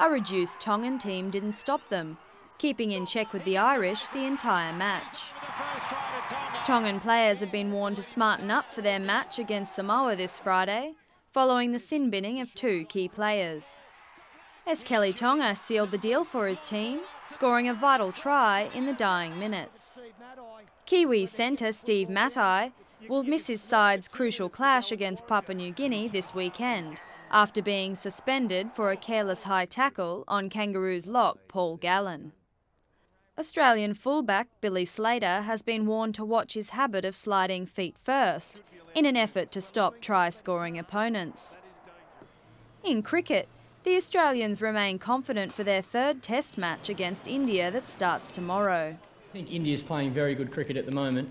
A reduced Tongan team didn't stop them, keeping in check with the Irish the entire match. Tongan players have been warned to smarten up for their match against Samoa this Friday, following the sin binning of two key players. Esikeli Tonga sealed the deal for his team, scoring a vital try in the dying minutes. Kiwi centre Steve Matai will miss his side's crucial clash against Papua New Guinea this weekend after being suspended for a careless high tackle on Kangaroos lock Paul Gallen. Australian fullback Billy Slater has been warned to watch his habit of sliding feet first in an effort to stop try scoring opponents. In cricket, the Australians remain confident for their third test match against India that starts tomorrow. I think India's playing very good cricket at the moment,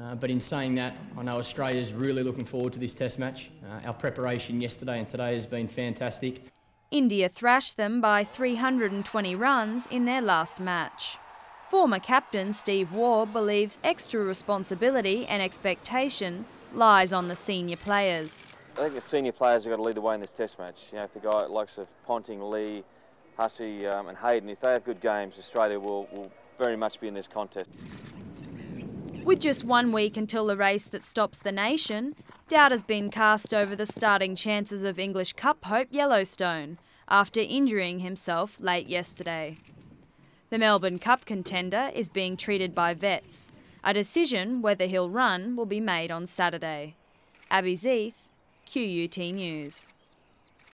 uh, but in saying that, I know Australia's really looking forward to this test match. Uh, our preparation yesterday and today has been fantastic. India thrashed them by 320 runs in their last match. Former captain Steve Waugh believes extra responsibility and expectation lies on the senior players. I think the senior players have got to lead the way in this test match. You know, if the guy likes of Ponting, Lee, Hussey um, and Hayden, if they have good games, Australia will, will very much be in this contest. With just one week until the race that stops the nation, doubt has been cast over the starting chances of English Cup hope Yellowstone after injuring himself late yesterday. The Melbourne Cup contender is being treated by vets. A decision whether he'll run will be made on Saturday. Abby Zeith, QUT News.